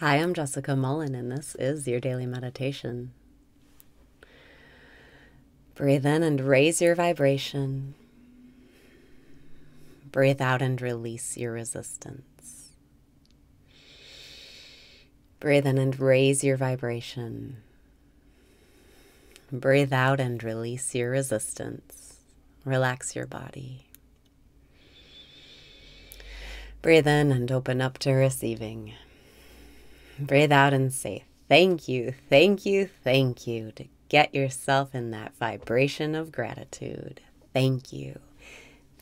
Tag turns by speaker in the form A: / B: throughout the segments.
A: Hi, I'm Jessica Mullen, and this is your daily meditation. Breathe in and raise your vibration. Breathe out and release your resistance. Breathe in and raise your vibration. Breathe out and release your resistance. Relax your body. Breathe in and open up to receiving. Breathe out and say, Thank you, thank you, thank you to get yourself in that vibration of gratitude. Thank you.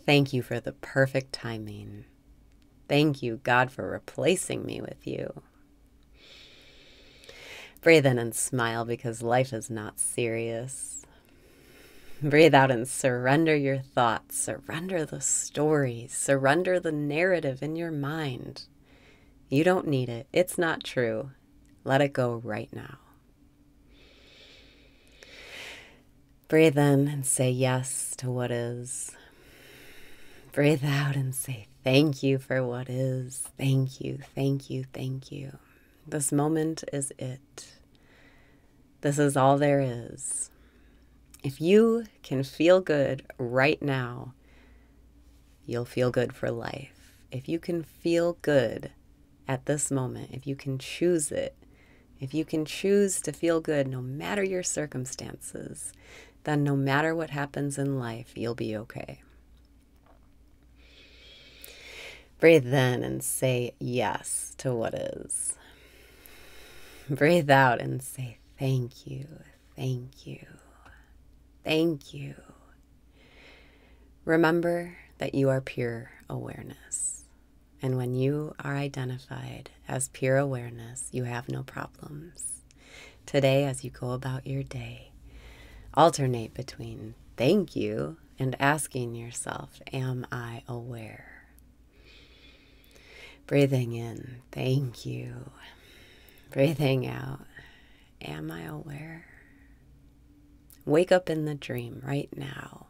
A: Thank you for the perfect timing. Thank you, God, for replacing me with you. Breathe in and smile because life is not serious. Breathe out and surrender your thoughts, surrender the stories, surrender the narrative in your mind. You don't need it. It's not true. Let it go right now. Breathe in and say yes to what is. Breathe out and say thank you for what is. Thank you, thank you, thank you. This moment is it. This is all there is. If you can feel good right now, you'll feel good for life. If you can feel good at this moment, if you can choose it, if you can choose to feel good no matter your circumstances, then no matter what happens in life, you'll be okay. Breathe in and say yes to what is. Breathe out and say thank you, thank you, thank you. Remember that you are pure awareness. And when you are identified as pure awareness, you have no problems. Today, as you go about your day, alternate between thank you and asking yourself, Am I aware? Breathing in, thank you. Breathing out, Am I aware? Wake up in the dream right now.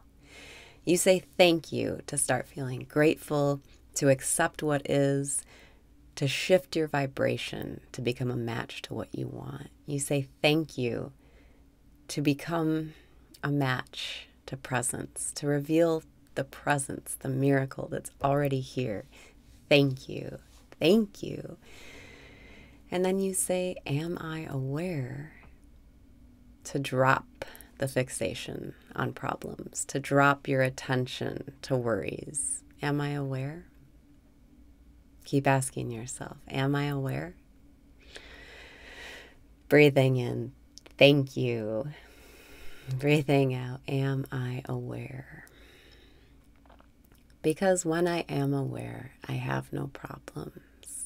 A: You say thank you to start feeling grateful to accept what is, to shift your vibration to become a match to what you want. You say thank you to become a match to presence, to reveal the presence, the miracle that's already here. Thank you. Thank you. And then you say, Am I aware? To drop the fixation on problems, to drop your attention to worries. Am I aware? Keep asking yourself, Am I aware? Breathing in, Thank you. Breathing out, Am I aware? Because when I am aware, I have no problems.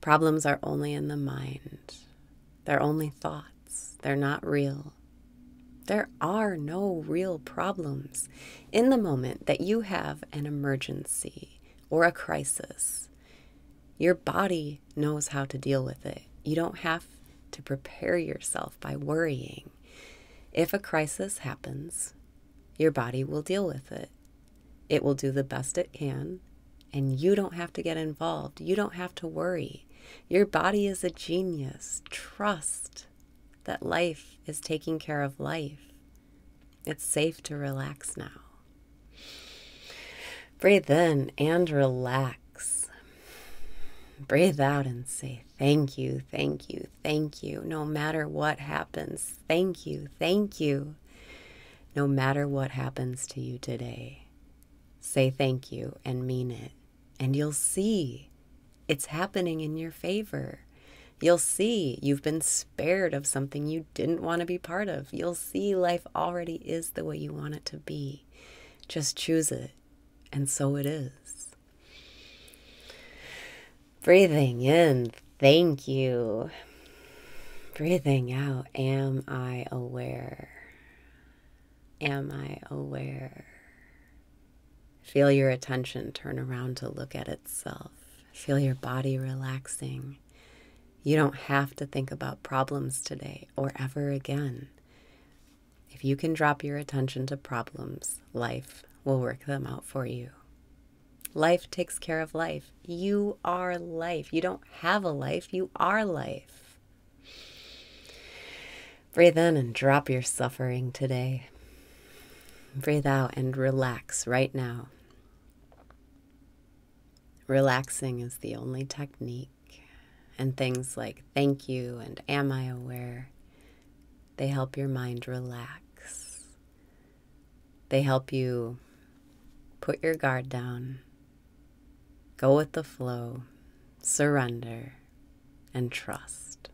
A: Problems are only in the mind, they're only thoughts, they're not real. There are no real problems in the moment that you have an emergency or a crisis, your body knows how to deal with it. You don't have to prepare yourself by worrying. If a crisis happens, your body will deal with it. It will do the best it can, and you don't have to get involved. You don't have to worry. Your body is a genius. Trust that life is taking care of life. It's safe to relax now. Breathe in and relax. Breathe out and say, Thank you, thank you, thank you. No matter what happens, thank you, thank you. No matter what happens to you today, say thank you and mean it. And you'll see it's happening in your favor. You'll see you've been spared of something you didn't want to be part of. You'll see life already is the way you want it to be. Just choose it and so it is. Breathing in, thank you. Breathing out, am I aware? Am I aware? Feel your attention turn around to look at itself. Feel your body relaxing. You don't have to think about problems today or ever again. If you can drop your attention to problems, life will work them out for you. Life takes care of life. You are life. You don't have a life, you are life. Breathe in and drop your suffering today. Breathe out and relax right now. Relaxing is the only technique. And things like thank you and am I aware, they help your mind relax. They help you put your guard down, go with the flow, surrender, and trust.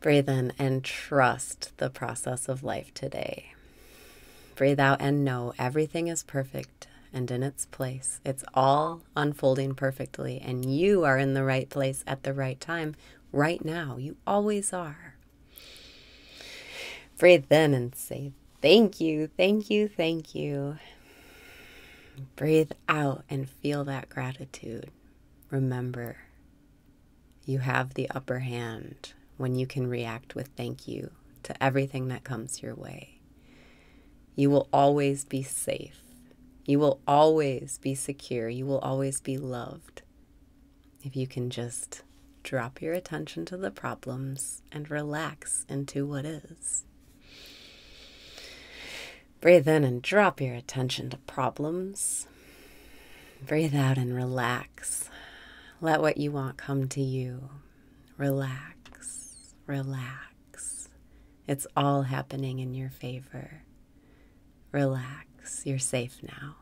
A: Breathe in and trust the process of life today. Breathe out and know everything is perfect and in its place. It's all unfolding perfectly, and you are in the right place at the right time right now. You always are. Breathe in and say, Thank you, thank you, thank you. Breathe out and feel that gratitude. Remember, you have the upper hand when you can react with thank you to everything that comes your way. You will always be safe you will always be secure. You will always be loved. If you can just drop your attention to the problems and relax into what is. Breathe in and drop your attention to problems. Breathe out and relax. Let what you want come to you. Relax, relax. It's all happening in your favor. Relax. You're safe now.